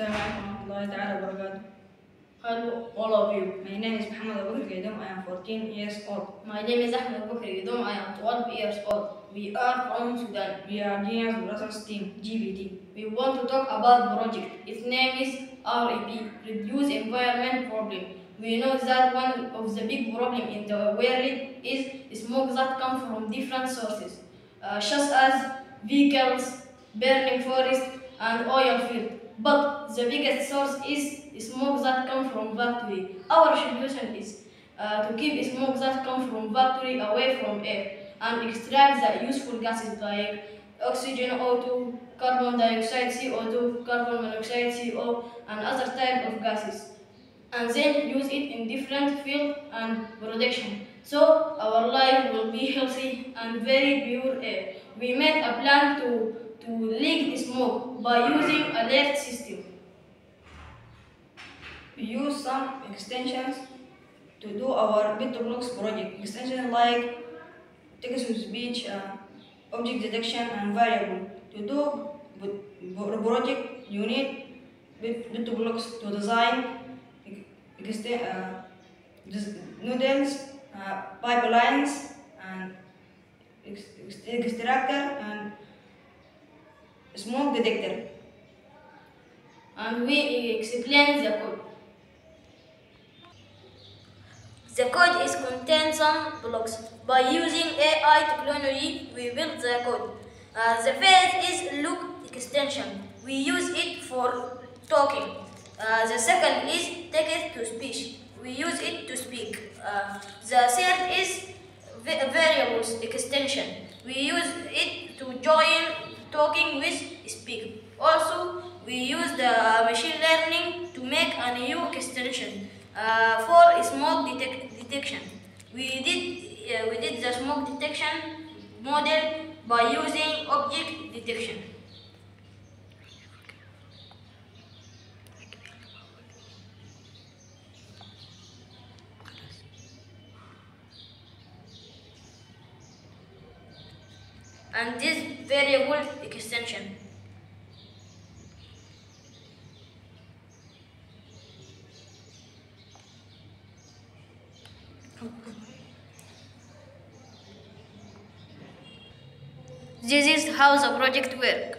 السلام عليكم ورحمة الله تعالى وبركاته. Hello, all of you. My name is Muhammad Abu Gaidam. I am 14 years old. My name is Ahmed Bukri Idom. I am 12 years old. We are from Sudan. We are Genius Brothers Team, GBT. We want to talk about project. Its name is REP, Reduce Environment Problem. We know that one of the big problem in the world is smoke that come from different sources, uh, such as vehicles, burning forest, and oil field. But the biggest source is smoke that comes from factory. Our solution is uh, to keep smoke that comes from factory away from air and extract the useful gases like oxygen O2, carbon dioxide CO2, carbon monoxide CO, and other type of gases, and then use it in different field and production. So our life will be healthy and very pure air. We made a plan to to leak the smoke by using alert system. We use some extensions to do our PictoBlox project. Extensions like text to speech, uh, object detection, and variable. To do project, you need PictoBlox to design uh, noodles, uh, pipelines, and ex- ex- extractor and smoke detector. And we explain the code. The code is contain some blocks. By using AI technology, we build the code. Uh, the first is look extension. We use it for talking. Uh, the second is text to speech. We use it to speak. Uh, the third is va- variables extension. We use it to join talking with speak. Also, we use the machine learning to make a new extension uh, for smoke detec- detection. We did uh, we did the smoke detection model by using object detection. And this variable extension. This is how the project work.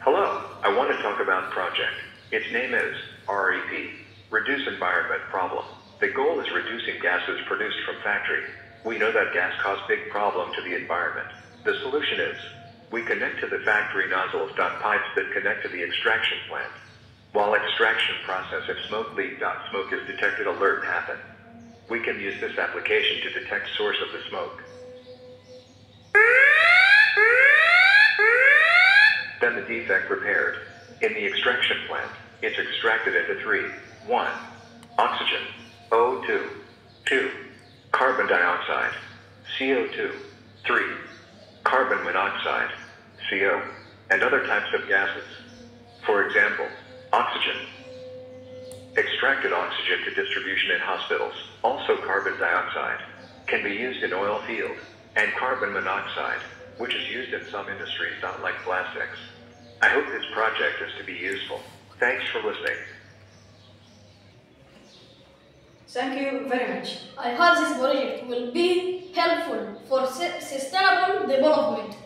Hello, I want to talk about project. Its name is REP, Reduce Environment Problem. The goal is reducing gases produced from factory. We know that gas cause big problem to the environment. The solution is, we connect to the factory nozzles dot pipes that connect to the extraction plant. While extraction process if smoke leak dot smoke is detected alert happen. We can use this application to detect source of the smoke. Then the defect repaired. In the extraction plant, it's extracted into three. One, oxygen, O2. Two, carbon dioxide, CO2. Three, carbon monoxide, CO, and other types of gases. For example, oxygen. Extracted oxygen to distribution in hospitals, also carbon dioxide, can be used in oil field, and carbon monoxide, which is used in some industries not like plastics. I hope this project is to be useful. Thanks for listening. Thank you very much. I hope this project will be helpful for sustainable development.